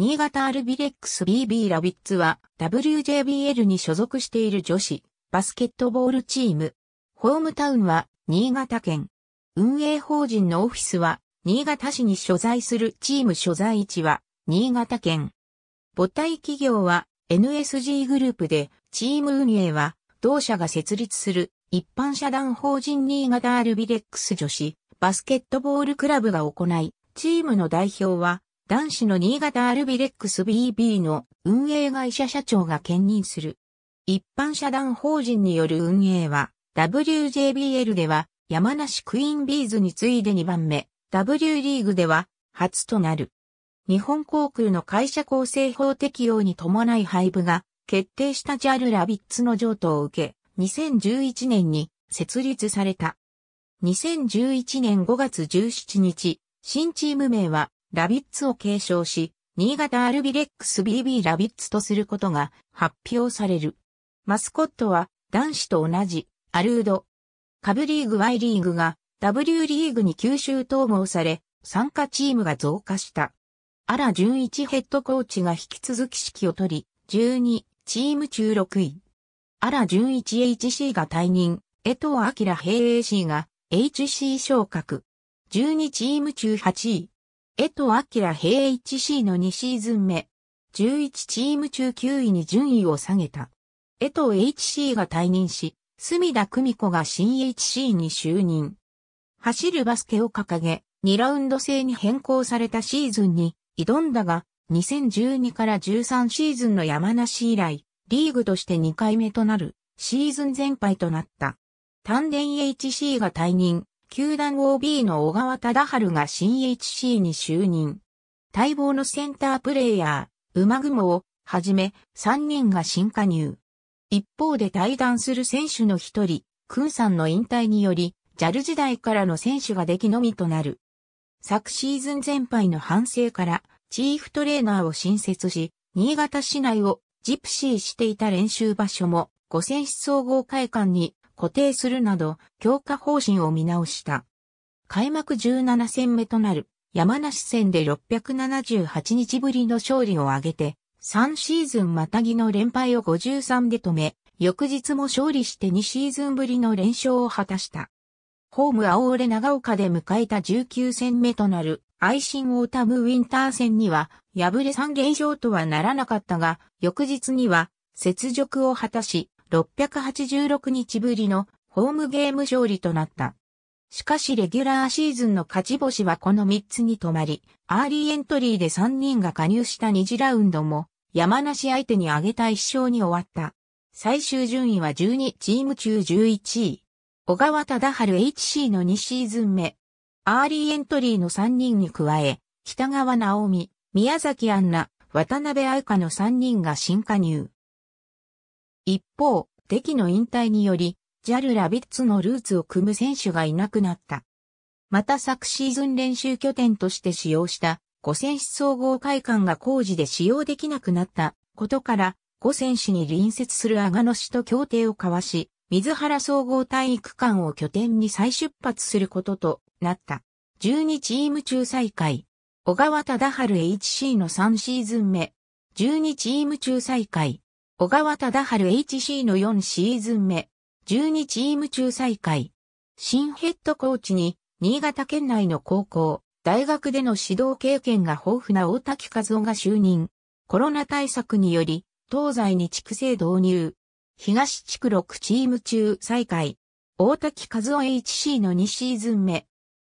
新潟アルビレックス BB ラビッツは WJBL に所属している女子バスケットボールチーム。ホームタウンは新潟県。運営法人のオフィスは新潟市に所在するチーム所在地は新潟県。母体企業は NSG グループでチーム運営は同社が設立する一般社団法人新潟アルビレックス女子バスケットボールクラブが行い、チームの代表は男子の新潟アルビレックス BB の運営会社社長が兼任する。一般社団法人による運営は WJBL では山梨クイーンビーズに次いで2番目、W リーグでは初となる。日本航空の会社構成法適用に伴い配布が決定した JAL ラビッツの譲渡を受け、2011年に設立された。2011年5月17日、新チーム名はラビッツを継承し、新潟アルビレックス BB ラビッツとすることが発表される。マスコットは男子と同じアルード。カブリーグ Y リーグが W リーグに吸収統合され、参加チームが増加した。アラ純一ヘッドコーチが引き続き指揮を取り、12チーム中6位。アラ純一 HC が退任、江藤明平 AC が HC 昇格。12チーム中8位。江藤明平 HC の2シーズン目。11チーム中9位に順位を下げた。江藤 HC が退任し、隅田久美子が新 HC に就任。走るバスケを掲げ、2ラウンド制に変更されたシーズンに挑んだが、2012から13シーズンの山梨以来、リーグとして2回目となるシーズン全敗となった。丹田 HC が退任、球団 OB の小川忠春が新 HC に就任。待望のセンタープレイヤー、馬雲をはじめ3人が新加入。一方で対談する選手の一人、クンさんの引退により、JAL 時代からの選手が出来のみとなる。昨シーズン全敗の反省から、チーフトレーナーを新設し、新潟市内をジプシーしていた練習場所も、五選手総合会館に固定するなど、強化方針を見直した。開幕17戦目となる山梨戦で678日ぶりの勝利を挙げて、3シーズンまたぎの連敗を53で止め、翌日も勝利して2シーズンぶりの連勝を果たした。ホームアオーレ長岡で迎えた19戦目となる、アイシンオータムウィンター戦には、敗れ3連勝とはならなかったが、翌日には、雪辱を果たし、686日ぶりのホームゲーム勝利となった。しかしレギュラーシーズンの勝ち星はこの3つに止まり、アーリーエントリーで3人が加入した2次ラウンドも山梨相手に挙げた1勝に終わった。最終順位は12チーム中11位。小川忠春 HC の2シーズン目。アーリーエントリーの3人に加え、北川直美、宮崎杏奈、渡辺愛香の3人が新加入。一方、敵の引退により、JAL ラビッツのルーツを汲む選手がいなくなった。また昨シーズン練習拠点として使用した五泉市総合会館が工事で使用できなくなったことから、五泉市に隣接する阿賀野市と協定を交わし、水原総合体育館を拠点に再出発することとなった。12チーム中最下位。小川忠春 HC の3シーズン目。12チーム中最下位。小川忠春 HC の4シーズン目。12チーム中最下位。新ヘッドコーチに、新潟県内の高校、大学での指導経験が豊富な大滝和夫が就任。コロナ対策により、東西に地区制導入。東地区6チーム中最下位。大滝和夫 HC の2シーズン目。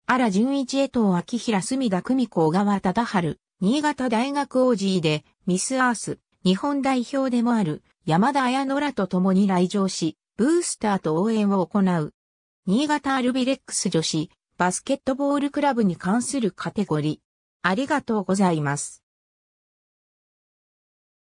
荒純一江藤明平隅田久美子小川忠春。新潟大学 OG でミスアース、日本代表でもある山田彩乃らと共に来場し、ブースターと応援を行う。新潟アルビレックス女子バスケットボールクラブに関するカテゴリー。ありがとうございます。